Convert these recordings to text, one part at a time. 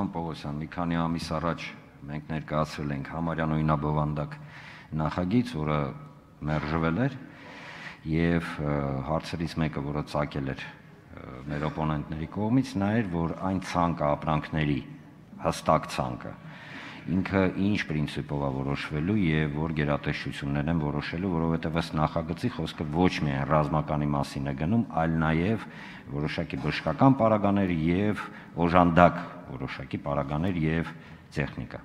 Պարոն Պողոսյան, մի քանի ամիս առաջ մենք ներկայացրել ենք համարյա նույնաբովանդակ նախագիծ, որը մերժվել էր եւ հարցերից մեկը, որը ցակել էր մեր օպոնենտների կողմից, նա էր, որ այն ցանկը ապրանքների հստակ ցանկը ինքը ինչ principով է որոշվելու եւ որ գերատեսչություններ են որոշելու, որովհետեւ ըստ նախագծի խոսքը ոչ միայն ռազմականի մասին է գնում, այլ նաեւ որոշակի բժշկական պարագաներ եւ օժանդակ որոշակի պարագաներ եւ տեխնիկա։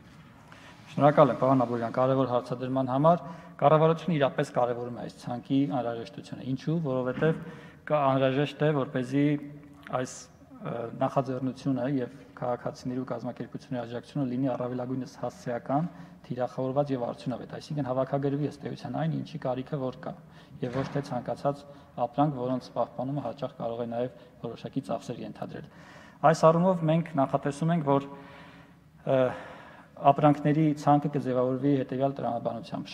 Շնորհակալ եմ, պարոն Աբուրյան, կարևոր հարցադրման համար։ Կառավարությունը իրապես կարևորում է այս ցանկի անհրաժեշտությունը։ Ինչու՞, որովհետեւ կա անհրաժեշտ է, որ เป զի այս նախաձեռնությունը եւ քաղաքացիների ու կազմակերպությունների աջակցությունը լինի առավելագույնս հասցեական, թիրախավորված եւ արդյունավետ, այսինքն հավաքագրվի ըստ էության այն, ինչի կարիքը որ կա եւ ոչ թե ցանկացած ապրանք, որոնց պահպանումը հաճախ կարող է նաեւ որոշակի ծախսեր ենթադրել։ Այս առումով մենք նախատեսում ենք, որ ապրանքների ցանկը կձևավորվի հետեւյալ տրամաբանությամբ.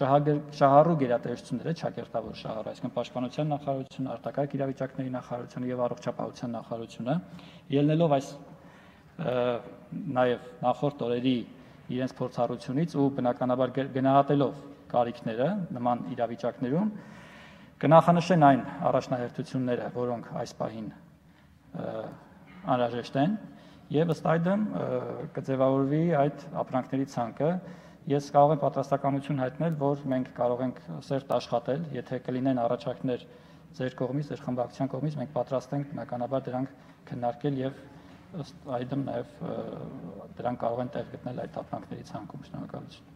շահառու գերատեսչությունները ճակերտավոր շահառ, այսինքն պաշտպանության նախարարությունը, արտակարգ իրավիճակների նախարարությունը եւ առողջապահության նախարարությունը, ելնելով այս նաև նախորդ օրերի իրենց փորձառությունից ու բնականաբար գնահատելով կարիքները նման իրավիճակներում կնախանշեն այն առաջնահերթությունները, որոնք այս պահին անհրաժեշտ են եւ ըստ այդմ կձևավորվի այդ ապրանքների ցանկը ես կարող եմ պատրաստակամություն հայտնել, որ մենք կարող ենք սերտ աշխատել, եթե կլինեն առաջարկներ ձեր կողմից, ձեր խմբակցության կողմից, մենք պատրաստ ենք բնականաբար դրանք քննարկել եւ ըստ այդմ նաև դրանք կարող են տեղ գտնել այդ ապրանքների ցանկում։ Շնորհակալություն։